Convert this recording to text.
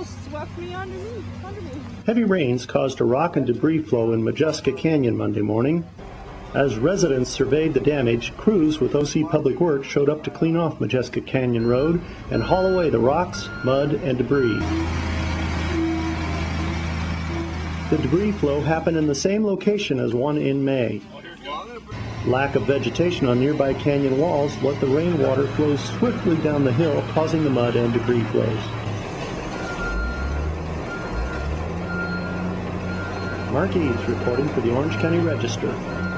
almost swept me under me. Heavy rains caused a rock and debris flow in Modjeska Canyon Monday morning. As residents surveyed the damage, crews with OC Public Works showed up to clean off Modjeska Canyon Road and haul away the rocks, mud, and debris. The debris flow happened in the same location as one in May. Lack of vegetation on nearby canyon walls let the rainwater flow swiftly down the hill, causing the mud and debris flows. Mark Eades reporting for the Orange County Register.